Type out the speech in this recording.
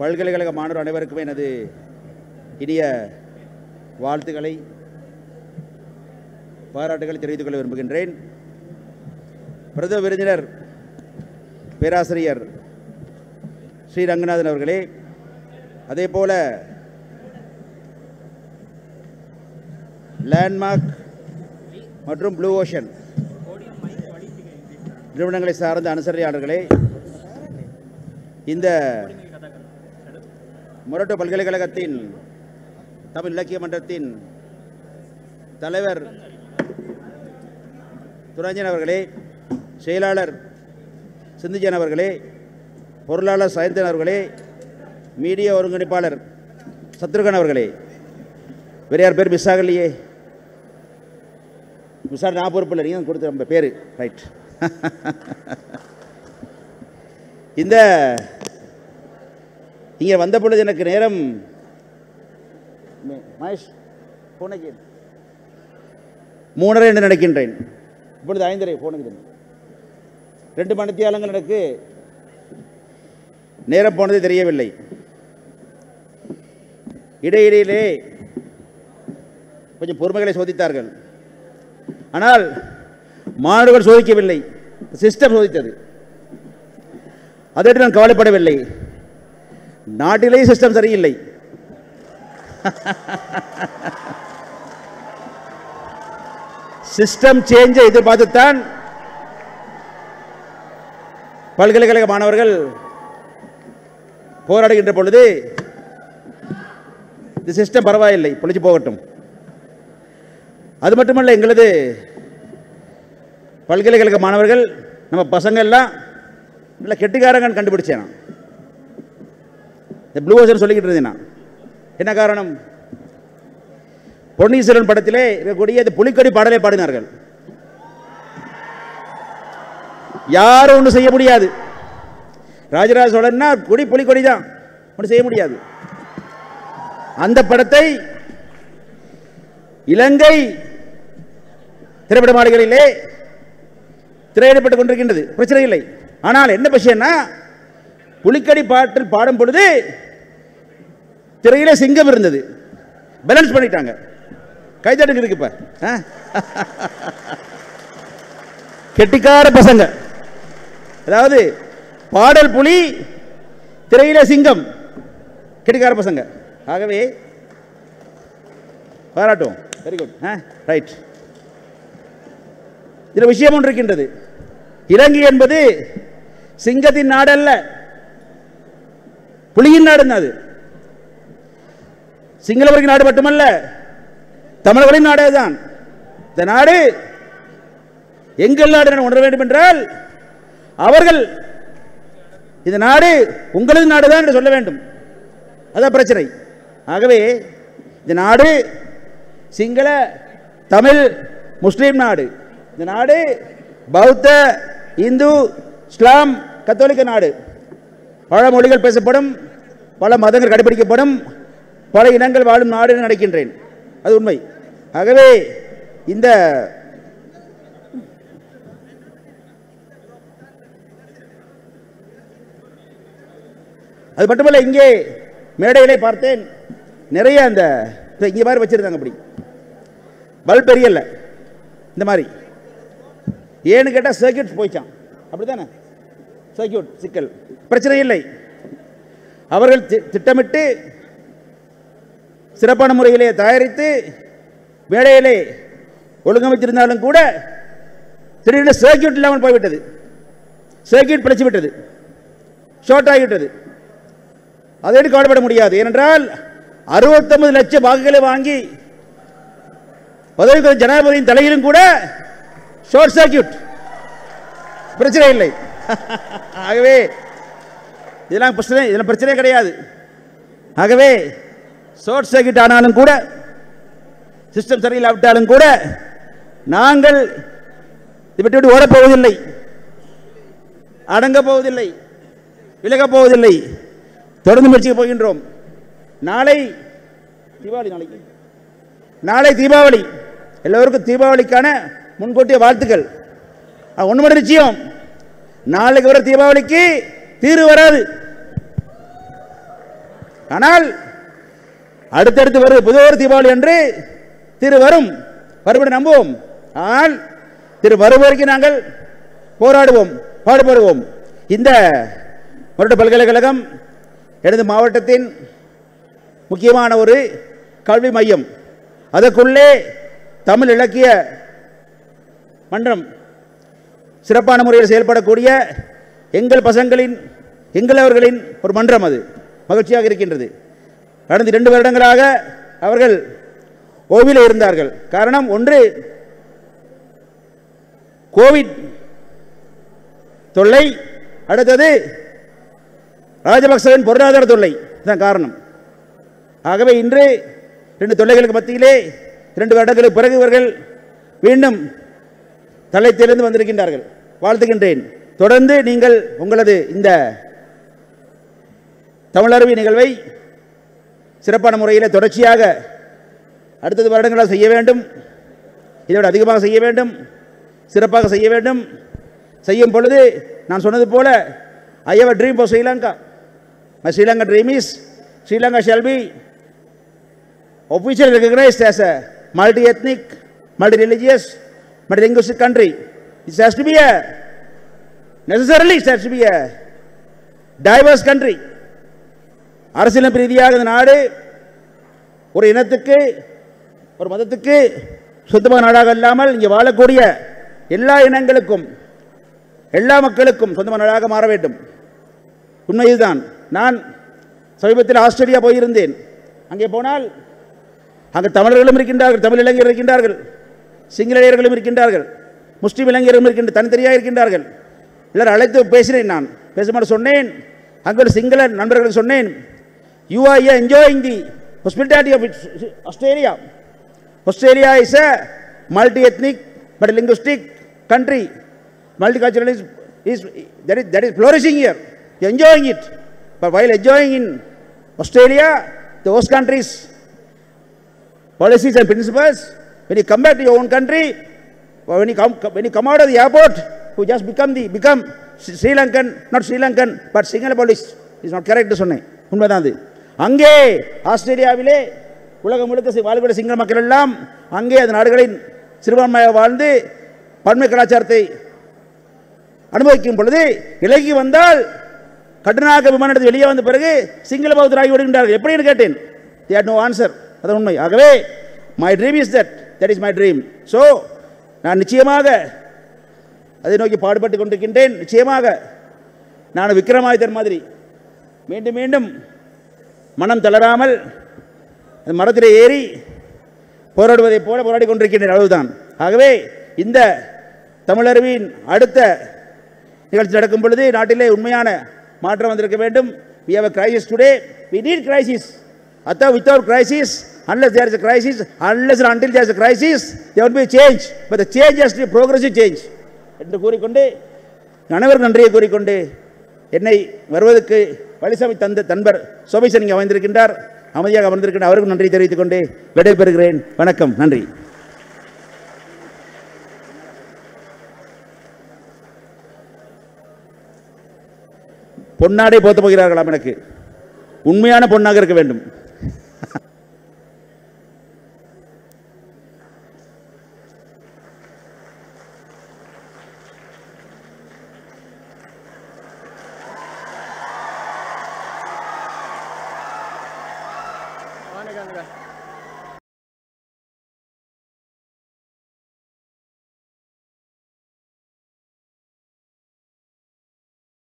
பல்கலைக்கழக மாணவர் அனைவருக்கும் எனது இனிய வாழ்த்துக்களை பாராட்டுகளை தெரிவித்துக் கொள்ள விரும்புகின்றேன். பிரதம விருந்தினர் பேராசிரியர் ஸ்ரீ ரங்கநாதன் அவர்களே அதே போல லேண்ட்மார்க் மற்றும் ப்ளூ ஓஷன் நிறுவனங்களை சார்ந்த அனுசரணையாளர்களே இந்த முரட்டு பல்கலைக்கழகத்தின் தமிழ் இலக்கிய மன்றத்தின் தலைவர் துரஞ்சன் அவர்களே செயலாளர் சிந்துஜன் அவர்களே பொருளாளர் சயந்தன் அவர்களே மீடியா ஒருங்கிணைப்பாளர் சத்ருகன் அவர்களே. வேறு யார் பேர் மிஸ் ஆகலையே. மிஸ் ஆக நான் பொறுப்பில்லை. நீங்கள் கொடுத்த நம்ம பேர். ரைட் இந்த இங்கே வந்த பொழுது எனக்கு நேரம் மே- மகேஷ் போனக்கு மூணரை என்று நினைக்கின்றேன் இப்பொழுது ஐந்தரை போனது ரெண்டு மணித்தியாலங்கள் எனக்கு நேரம் போனது தெரியவில்லை. இடையிடையிலே கொஞ்சம் பொறுமைகளை சோதித்தார்கள். ஆனால் மாணவர்கள் சோதிக்கவில்லை. சிஸ்டம் சோதித்தது. அதற்கு நான் கவலைப்படவில்லை. நாட்டிலேயும் சிஸ்டம் சரியில்லை. சிஸ்டம் சேஞ்சை எதிர்பார்த்துத்தான் பல்கலைக்கழக மாணவர்கள் போராடுகின்ற பொழுது இந்த சிஸ்டம் பரவாயில்லை பொழிச்சு போகட்டும். அது மட்டுமல்ல எங்களது பல்கலைக்கழக மாணவர்கள் நம்ம பசங்க எல்லாம் நல்ல கெட்டிக்காரங்கன்னு கண்டுபிடிச்சேன் நான் இந்த ப்ளூ ஓஷன் சொல்லிக்கிட்டு இருந்தேன் நான். என்ன காரணம்? பொன்னீஸ்வரன் படத்திலே இருக்கக்கூடிய இந்த புலிக்கொடி பாடலை பாடினார்கள். யாரும் ஒன்றும் செய்ய முடியாது. ராஜராஜ சோழன்னா கொடி புலிக்கொடி தான். ஒன்றும் செய்ய முடியாது. அந்த படத்தை இலங்கை திரைப்பட மாளிகைகளிலே திரையிடப்பட்டுக் கொண்டிருக்கின்றது. பிரச்சனை இல்லை. ஆனால் என்ன விஷயம்னா புலிக்கடி பாட்டில் பாடும் பொழுது திரையில சிங்கம் இருந்தது. பேலன்ஸ் பண்ணிட்டாங்க. கைதட்டுங்க இருக்கு இப்ப கெட்டிக்கார பசங்க. அதாவது பாடல் புலி திரையில சிங்கம். கெட்டிக்கார பசங்க. ஆகவே பாராட்டும் வெரி குட் ரைட் இதில் விஷயம் ஒன்று இருக்கின்றது. இலங்கை என்பது சிங்கத்தின் நாடல்ல. புலியின் நாடு அது. சிங்களவர்கள் நாடு மட்டுமல்ல தமிழர்களின் நாடே தான் இந்த நாடு எங்கள் நாடு என உணர வேண்டும் என்றால் அவர்கள் இந்த நாடு உங்களது நாடு தான் என்று சொல்ல வேண்டும். அதான் பிரச்சனை. ஆகவே இந்த நாடு சிங்கள தமிழ் முஸ்லீம் நாடு. இந்த நாடு பௌத்த இந்து இஸ்லாம் கத்தோலிக்க நாடு. பல மொழிகள் பேசப்படும் பல மதங்கள் கடைபிடிக்கப்படும் பல இனங்கள் வாழும் நாடு என நினைக்கின்றேன். அது உண்மை. ஆகவே இந்த அது மட்டுமல்ல இங்கே மேடையிலே பார்த்தேன் நிறைய அந்த இங்கே மாதிரி வச்சிருந்தாங்க அப்படி. பல்ப் பெரியல இந்த மாதிரி. ஏன்னு கேட்டால் சர்க்கியூட் போயிச்சான் அப்படி தானே சர்க்கியூட் சிக்கல். பிரச்சனை இல்லை. அவர்கள் தி- திட்டமிட்டு சிறப்பான முறையிலே தயாரித்து வேலையிலே ஒழுங்கமைத்திருந்தாலும் கூட திடீர்னு சர்க்கியூட் இல்லாமல் போய்விட்டது. சர்க்கியூட் பிழைச்சு விட்டது. ஷார்ட் ஆகிவிட்டது. அதை கவலைப்பட முடியாது. ஏனென்றால் அறுபத்தொன்பது லட்சம் வாக்குகளை வாங்கி பதவி ஜனாதிபதியின் தலையிலும் கூட ஷார்ட் சர்க்கியூட். பிரச்சனை இல்லை. ஆகவே இதெல்லாம் பிரச்சனை இதெல்லாம் பிரச்சனையே கிடையாது. ஆகவே ஷார்ட் சர்க்கியூட் ஆனாலும் கூட சிஸ்டம் சரியில்லாவிட்டாலும் கூட நாங்கள் இதை விட்டு விட்டு ஓடப் போவதில்லை அடங்கப் போவதில்லை. விலகப் போவதில்லை. தொடர்ந்து முயற்சிக்க போகின்றோம். நாளை தீபாவளி நாளைக்கு. நாளை தீபாவளி. எல்லோருக்கும் தீபாவளிக்கான முன்கூட்டிய வாழ்த்துக்கள். ஒன்று மட்டும் நிச்சயம். நாளைக்கு வர தீபாவளிக்கு தீர்வு வராது. ஆனால் அடுத்தடுத்து வரும் புதுவர் தீபாவளி அன்று திரு வரும். வருபடி நம்புவோம். ஆனால் திரு வரும் நாங்கள் போராடுவோம் பாடுபடுவோம். இந்த மருட பல்கலைக்கழகம் எனது மாவட்டத்தின் முக்கியமான ஒரு கல்வி மையம். அதற்குள்ளே தமிழ் இலக்கிய மன்றம் சிறப்பான முறையில் செயல்படக்கூடிய எங்கள் பசங்களின் எங்கள் அவர்களின் ஒரு மன்றம் அது. மகிழ்ச்சியாக இருக்கின்றது. கடந்த இரண்டு வருடங்களாக அவர்கள் ஓய்வில் இருந்தார்கள். காரணம் ஒன்று கோவிட் தொல்லை அடுத்தது ராஜபக்சவின் பொருளாதார தொல்லை. இதுதான் காரணம். ஆகவே இன்று இரண்டு தொல்லைகளுக்கு மத்தியிலே இரண்டு வருடங்களுக்கு பிறகு இவர்கள் மீண்டும் தலைத்திலிருந்து வந்திருக்கின்றார்கள். வாழ்த்துகின்றேன். தொடர்ந்து நீங்கள் உங்களது இந்த தமிழருவி நிகழ்வை சிறப்பான முறையில் தொடர்ச்சியாக அடுத்தது வருடங்களாக செய்ய வேண்டும். இதைவிட அதிகமாக செய்ய வேண்டும். சிறப்பாக செய்ய வேண்டும். செய்யும் பொழுது நான் சொன்னது போல I have a dream for Sri Lanka my Sri Lanka dream is Sri Lanka shall be multi ethnic multi a multi-ethnic, multi-religious, multi-linguistic country. It has to be a, necessarily it has to be a diverse country. ரீதியாக இந்த நாடு ஒரு இனத்துக்கு ஒரு மதத்துக்கு சொந்தமான நாடாக இல்லாமல் இங்கே வாழக்கூடிய எல்லா இனங்களுக்கும் எல்லா மக்களுக்கும் சொந்தமான நாடாக மாற வேண்டும் உண்மை இதுதான் நான் சமீபத்தில் ஆஸ்திரேலியா போயிருந்தேன் அங்கே போனால் அங்கே தமிழர்களும் இருக்கின்றார்கள் தமிழ் இளைஞர்கள் இருக்கின்றார்கள் சிங்களேயர்களும் இருக்கின்றார்கள் முஸ்லீம் இளைஞர்களும் இருக்கின்ற தனித்தனியாக இருக்கின்றார்கள். எல்லாரும் அழைத்து பேசினேன் நான். பேசுமாறு சொன்னேன் அங்கே சிங்கள நண்பர்களுக்கு சொன்னேன் you are enjoying the hospitality of Australia Australia is a multi ethnic but linguistic country multi cultural is is that is that is flourishing year enjoying it but while enjoying in Australia those countries policies and principles when you come back to your own country or when you come when you come out of the airport who just become the become sri lankan not sri lankan but sinhala police. Is not correct சொன்னேன். உண்மைதான் அது. அங்கே ஆஸ்திரேலியாவிலே உலகம் முழுக்க வாழ்கிற சிங்கள மக்கள் எல்லாம் அங்கே அந்த நாடுகளின் சிறுபான்மையாக வாழ்ந்து பன்மை கலாச்சாரத்தை அனுபவிக்கும் பொழுது விலகி வந்தால் கட்டுநாயக்க விமானத்தில் வெளியே வந்த பிறகு சிங்கள பௌத்தராகி விடுகின்றார்கள் எப்படின்னு கேட்டேன். தேட் நோ ஆன்சர் அது உண்மை. ஆகவே my dream is that that is my dream so நான் நிச்சயமாக அதை நோக்கி பாடுபட்டு கொண்டிருக்கின்றேன். நிச்சயமாக நான் விக்ரமாதித்தன் மாதிரி மீண்டும் மீண்டும் மனம் தளராமல் அந்த மரத்தில் ஏறி போராடுவதைப் போல போராடி கொண்டிருக்கின்றேன். அளவுதான் ஆகவே இந்த தமிழருவின் அடுத்த நிகழ்ச்சி நடக்கும் பொழுது நாட்டிலே உண்மையான மாற்றம் வந்திருக்க வேண்டும். We have a crisis today we need crisis அத்தா without crisis unless there is a crisis unless and until there is a crisis there will be a change. But the change has to be progressive change. என்று கூறிக்கொண்டு அனைவரும் நன்றியை கூறிக்கொண்டு என்னை வருவதற்கு வழிசமை தந்த தன்பர் சோமேசன் இங்கே அமைந்திருக்கின்றார். அமைதியாக அமர்ந்திருக்கின்ற அவருக்கும் நன்றி தெரிவித்துக் கொண்டு விடைபெறுகிறேன். வணக்கம் நன்றி. பொன்னாடை போத்த போகிறார்களாம் எனக்கு. உண்மையான பொன்னாக இருக்க வேண்டும். வாங்க